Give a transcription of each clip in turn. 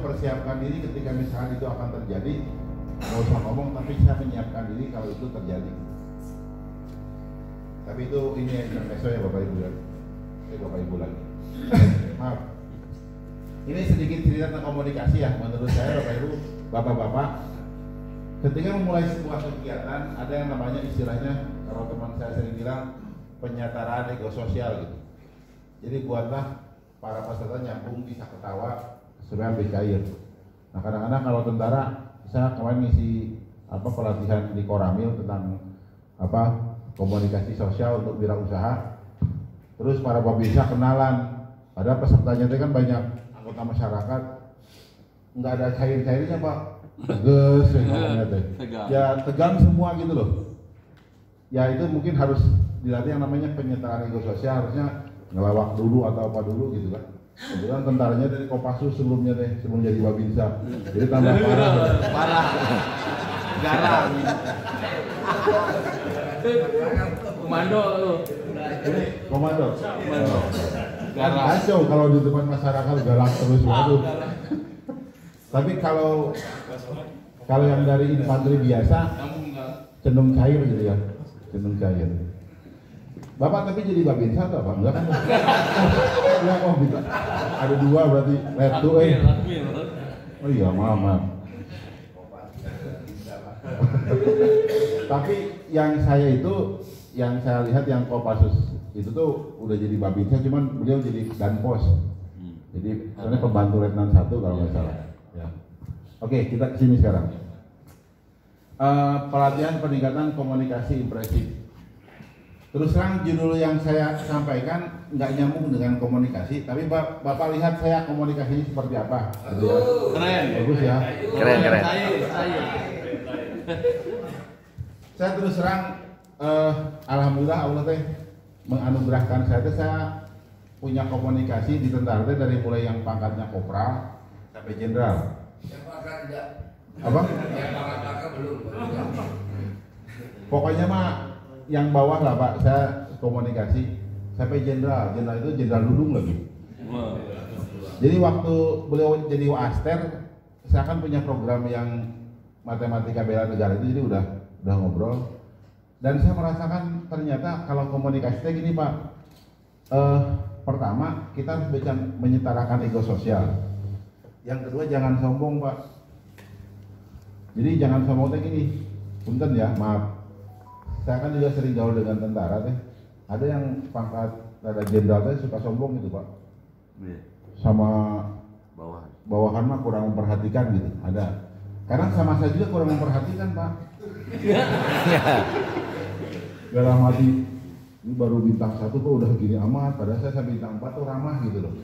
mempersiapkan diri ketika misalkan itu akan terjadi nggak usah ngomong tapi saya menyiapkan diri kalau itu terjadi. Tapi itu ini yang intermezzo ya bapak ibu ya. Eh bapak ibu lagi. Maaf. Ini sedikit cerita tentang komunikasi ya menurut saya bapak ibu bapak-bapak. Ketika memulai sebuah kegiatan ada yang namanya istilahnya kalau teman saya sering bilang penyataraan ego sosial gitu. Jadi buatlah para peserta nyambung bisa ketawa supaya lebih cair. Nah kadang-kadang kalau tentara saya kemarin ngisi apa pelatihan di Koramil tentang apa komunikasi sosial untuk wirausaha terus para pemirsa kenalan. Padahal pesertanya itu kan banyak anggota masyarakat. Nggak ada cair-cairnya pak. Tegas ya. Tegang. ya tegang semua gitu loh. Ya itu mungkin harus dilatih yang namanya penyetaraan ego sosial. Harusnya ngelawak dulu atau apa dulu gitu kan. Kemudian tentaranya dari Kopassus sebelumnya deh sebelum jadi Babinsa. Jadi tambah parah. Parah. Garang. Komando lu. ini komando? Komando. kan Garang. kacau kalau di depan masyarakat galak terus waduh. tapi kalau kalau yang dari infanteri biasa cenderung cair gitu ya. Cenderung cair Bapak tapi jadi babinsa atau apa? Enggak kan? Enggak, oh bisa. Ada dua berarti. Letu eh. Oh iya, maaf, maaf. Tapi yang saya itu, yang saya lihat yang Kopassus itu tuh udah jadi babinsa, cuman beliau jadi danpos. Jadi soalnya pembantu letnan satu kalau nggak salah. Ya. Oke, kita ke sini sekarang. Eh, pelatihan peningkatan komunikasi impresif. Terus terang judul yang saya sampaikan nggak nyambung dengan komunikasi, tapi Bap- Bapak lihat saya komunikasinya seperti apa. Gitu ya. Keren. Bagus ya. Keren, keren. Saya terus terang, eh, alhamdulillah Allah teh menganugerahkan saya teh saya punya komunikasi di tentara teh dari mulai yang pangkatnya kopral sampai jenderal. Yang tidak. Apa? Yang pakar-pakar belum. Pokoknya mah yang bawah lah Pak, saya komunikasi sampai jenderal. Jenderal itu jenderal Dudung lagi. Jadi waktu beliau jadi Aster, saya kan punya program yang matematika bela negara itu jadi udah udah ngobrol. Dan saya merasakan ternyata kalau komunikasi gini Pak, eh, pertama kita harus bisa menyetarakan ego sosial. Yang kedua jangan sombong Pak. Jadi jangan sombong teh gini, punten ya, maaf. Saya kan juga sering gaul dengan tentara teh. Ada yang pangkat rada jenderal teh suka sombong gitu Pak. Iya. sama Bawah. bawahan mah kurang memperhatikan gitu ada. Karena sama saya juga kurang memperhatikan pak. Dalam hati ini baru bintang satu kok udah gini amat. Padahal saya sampai bintang empat tuh ramah gitu loh.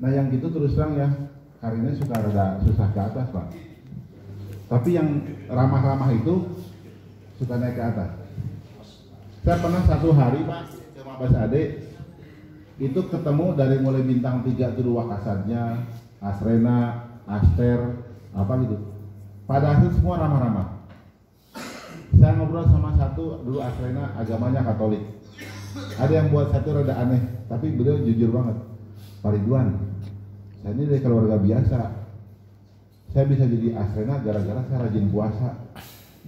Nah yang gitu terus terang ya hari ini suka rada susah ke atas pak. Tapi yang ramah-ramah itu suka naik ke atas saya pernah satu hari pak ke Mabes Ade itu ketemu dari mulai bintang tiga itu dua kasarnya Asrena, Aster, apa gitu. Pada akhir semua ramah-ramah. Saya ngobrol sama satu dulu Asrena agamanya Katolik. Ada yang buat satu rada aneh, tapi beliau jujur banget. Pak Ridwan, saya ini dari keluarga biasa. Saya bisa jadi Asrena gara-gara saya rajin puasa.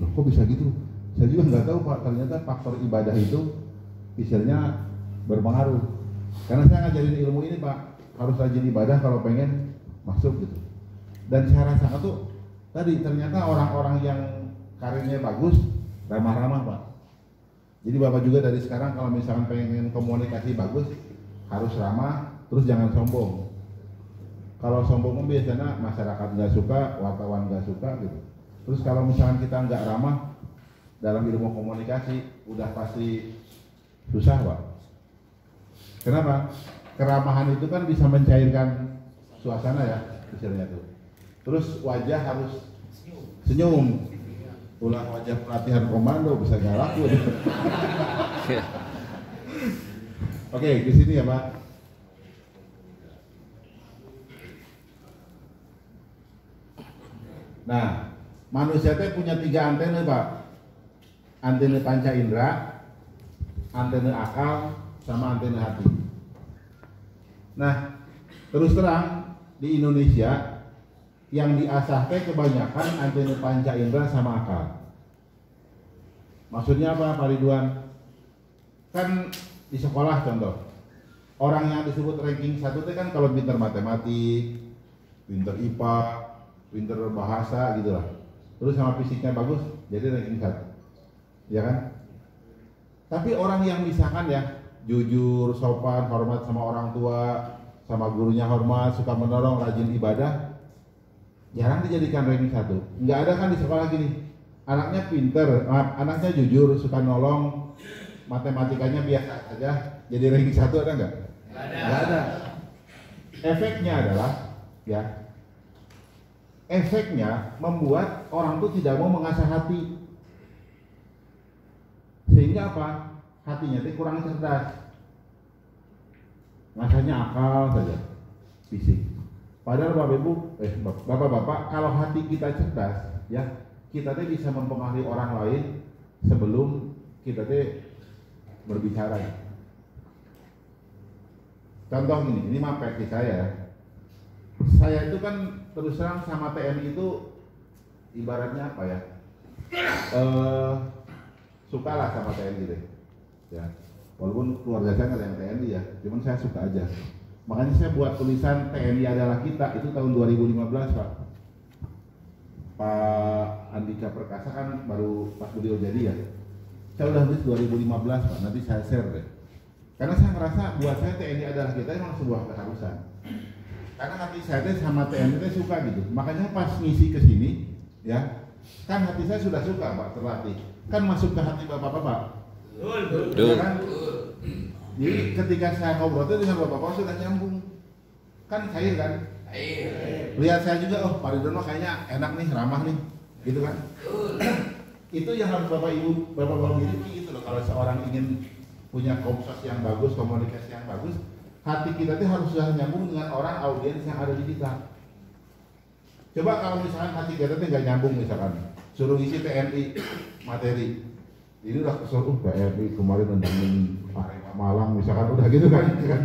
Loh kok bisa gitu? Saya juga nggak tahu Pak, ternyata faktor ibadah itu istilahnya berpengaruh. Karena saya ngajarin ilmu ini Pak, harus rajin ibadah kalau pengen masuk gitu. Dan saya rasakan tuh tadi ternyata orang-orang yang karirnya bagus ramah-ramah Pak. Jadi Bapak juga dari sekarang kalau misalkan pengen komunikasi bagus harus ramah, terus jangan sombong. Kalau sombong biasanya masyarakat nggak suka, wartawan nggak suka gitu. Terus kalau misalkan kita nggak ramah dalam ilmu komunikasi, udah pasti susah Pak. Kenapa? Keramahan itu kan bisa mencairkan suasana ya, istilahnya tuh. Terus wajah harus senyum. Ulah wajah pelatihan komando bisa nggak laku. Oke, di sini ya Pak. Nah, manusia teh punya tiga antena Pak. Antena panca indera, antena akal, sama antena hati. Nah, terus terang di Indonesia yang diasah teh kebanyakan antena panca indera sama akal. Maksudnya apa Pak Ridwan? Kan di sekolah contoh, orang yang disebut ranking satu teh kan kalau pintar matematik, pintar IPA, pintar bahasa gitu lah. Terus sama fisiknya bagus, jadi ranking satu. Ya kan? Tapi orang yang misalkan ya, jujur, sopan, hormat sama orang tua, sama gurunya hormat, suka menolong, rajin ibadah, jarang dijadikan ranking satu. Nggak ada kan di sekolah gini, anaknya pinter, anaknya jujur, suka nolong, matematikanya biasa saja, jadi ranking satu ada nggak? Nggak ada. Efeknya adalah, ya, efeknya membuat orang tuh tidak mau mengasah hati. Sehingga apa? Hatinya itu kurang cerdas. Ngasahnya akal saja, fisik. Padahal Bapak Ibu, eh Bapak-bapak, kalau hati kita cerdas, ya kita tuh bisa mempengaruhi orang lain sebelum kita tuh berbicara. Contoh gini, ini mah versi saya. ya. Saya itu kan terus terang sama TNI itu ibaratnya apa ya? Eh suka lah sama TNI deh. Ya. Walaupun keluarga saya nggak ada yang TNI ya, cuman saya suka aja. Makanya saya buat tulisan TNI adalah kita itu tahun 2015 Pak. Pak Andika Perkasa kan baru pas beliau jadi ya. Saya udah tulis 2015 Pak, nanti saya share deh. Karena saya ngerasa buat saya TNI adalah kita emang sebuah keharusan. Karena hati saya tuh sama TNI tuh suka gitu. Makanya pas ngisi ke sini, ya, kan hati saya sudah suka Pak terlatih. Kan masuk ke hati Bapak-bapak. Betul. Ya kan? Jadi ketika saya ngobrol tuh dengan Bapak-bapak sudah nyambung. Kan cair kan? Air. Lihat saya juga, oh Pak Ridwan mah kayaknya enak nih, ramah nih, gitu kan? itu yang harus Bapak Ibu, Bapak Bapak miliki gitu loh. Kalau seorang ingin punya komsos yang bagus, komunikasi yang bagus, hati kita tuh harus sudah nyambung dengan orang audiens yang ada di kita. Coba kalau misalkan hati kita tuh nggak nyambung misalkan, suruh isi TNI materi, ini udah kesel, uh TNI kemarin nendangin Arema Malang misalkan udah gitu kan, gitu kan.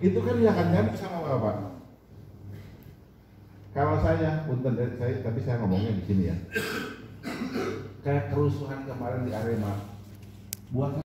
itu kan akan nyambung sama Bapak. Kalau saya, punten dari saya, tapi saya ngomongnya di sini ya. Kayak kerusuhan kemarin di Arema, buat